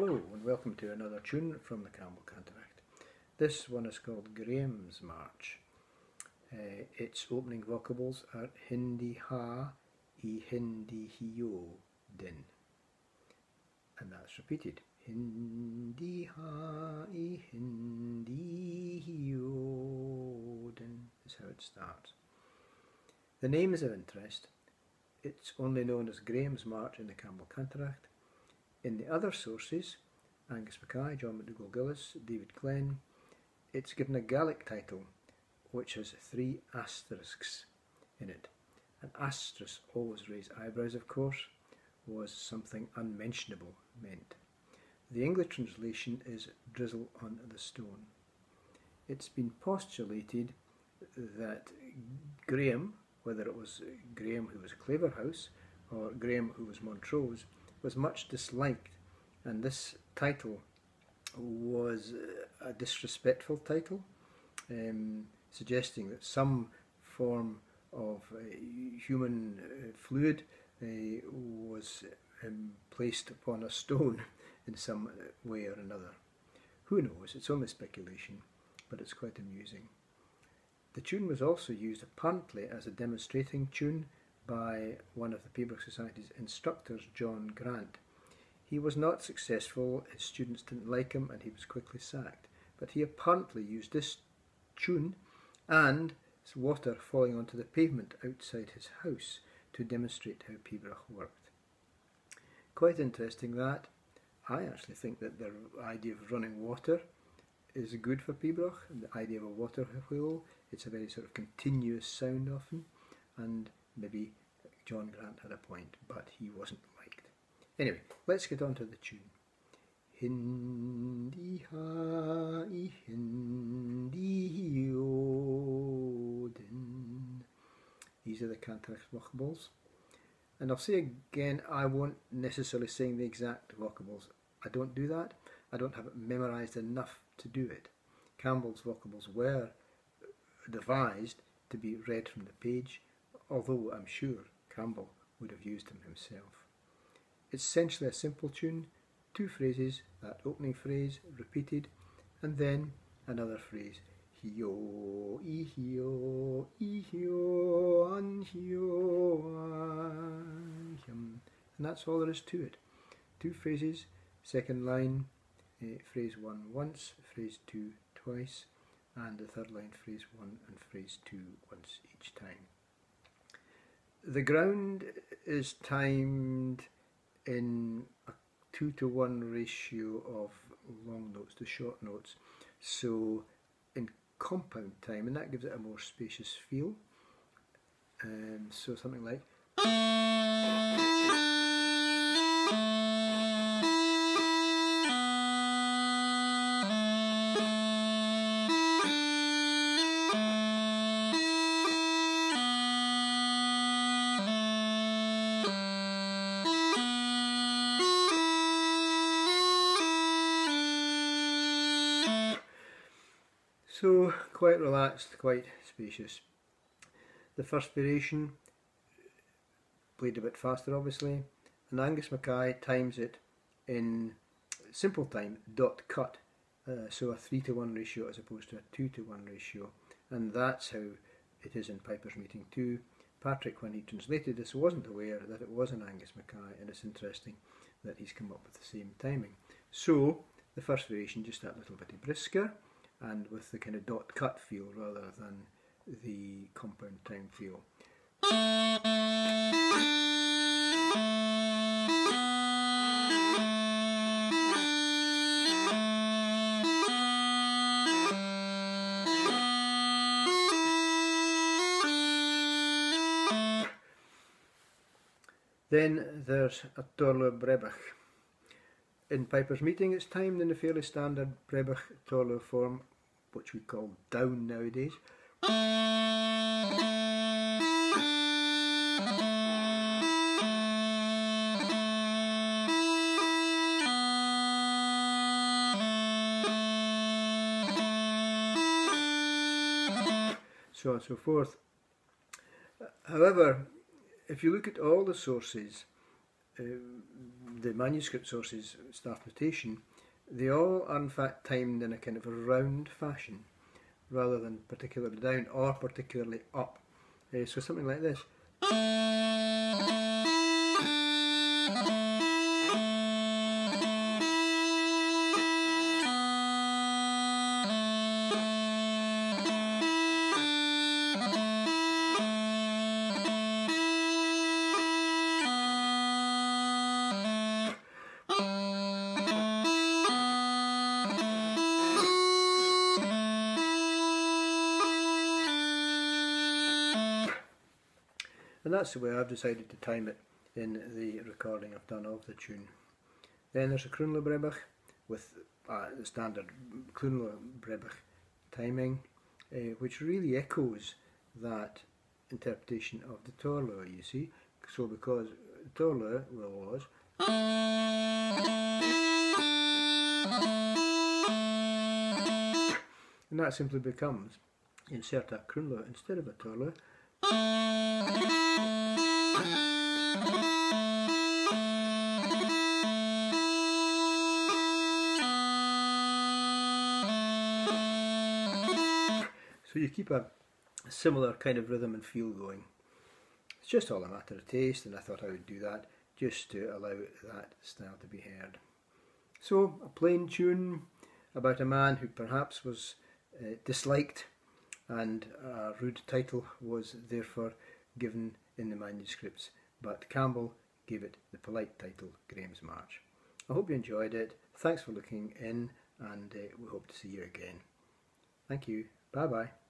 Hello and welcome to another tune from the Campbell Canntaireachd. This one is called Graham's March. Uh, its opening vocables are Hindi Ha e Hindi Hio Din. And that's repeated. Hindi Ha e Hindi Hio Din is how it starts. The name is of interest. It's only known as Graham's March in the Campbell Canntaireachd in the other sources, Angus Mackay, John MacDougall Gillies, David Glen, it's given a Gaelic title which has three asterisks in it. An asterisk always raise eyebrows, of course, was something unmentionable meant. The English translation is drizzle on the stone. It's been postulated that Graham, whether it was Graham who was Claverhouse or Graham who was Montrose, was much disliked, and this title was a disrespectful title, um, suggesting that some form of uh, human uh, fluid uh, was um, placed upon a stone in some way or another. Who knows? It's only speculation, but it's quite amusing. The tune was also used apparently as a demonstrating tune by one of the Piobaireachd Society's instructors, John Grant. He was not successful, his students didn't like him, and he was quickly sacked. But he apparently used this tune and water falling onto the pavement outside his house to demonstrate how Pibroch worked. Quite interesting that. I actually think that the idea of running water is good for Pibroch, the idea of a water wheel. It's a very sort of continuous sound often, and maybe John Grant had a point, but he wasn't liked. Anyway, let's get on to the tune. Hindi ha hindi odin. These are the Canntaireachd's vocables. And I'll say again, I won't necessarily sing the exact vocables. I don't do that. I don't have it memorised enough to do it. Campbell's vocables were devised to be read from the page, although I'm sure Campbell would have used them himself. It's essentially a simple tune, two phrases, that opening phrase repeated, and then another phrase, hio, ihio, ihio, anhio, and that's all there is to it. Two phrases, second line, uh, phrase one once, phrase two twice, and the third line, phrase one and phrase two once each time. The ground is timed in a two to one ratio of long notes to short notes. So in compound time, and that gives it a more spacious feel. Um, so something like. So quite relaxed, quite spacious. The first variation played a bit faster obviously and Angus Mackay times it in simple time dot cut uh, so a 3 to 1 ratio as opposed to a 2 to 1 ratio and that's how it is in Piper's Meeting 2. Patrick when he translated this wasn't aware that it was an Angus Mackay and it's interesting that he's come up with the same timing. So the first variation just that little bit brisker and with the kind of dot cut feel rather than the compound time feel. Then there's a Taorluath Breabach in Piper's Meeting it's timed in the fairly standard Breabach Taorluath form, which we call down nowadays. So on and so forth. However, if you look at all the sources, the manuscript sources staff notation, they all are in fact timed in a kind of a round fashion rather than particularly down or particularly up. Uh, so something like this. And that's the way I've decided to time it in the recording I've done of the tune. Then there's a Crunluath with uh, the standard Crunluath timing, uh, which really echoes that interpretation of the Taorluath, you see. So because Taorluath was and that simply becomes insert a Crunluath instead of a Taorluath so you keep a similar kind of rhythm and feel going. It's just all a matter of taste and I thought I would do that just to allow that style to be heard. So, a plain tune about a man who perhaps was uh, disliked and a rude title was therefore given in the manuscripts, but Campbell gave it the polite title Graham's March. I hope you enjoyed it. Thanks for looking in, and uh, we hope to see you again. Thank you. Bye bye.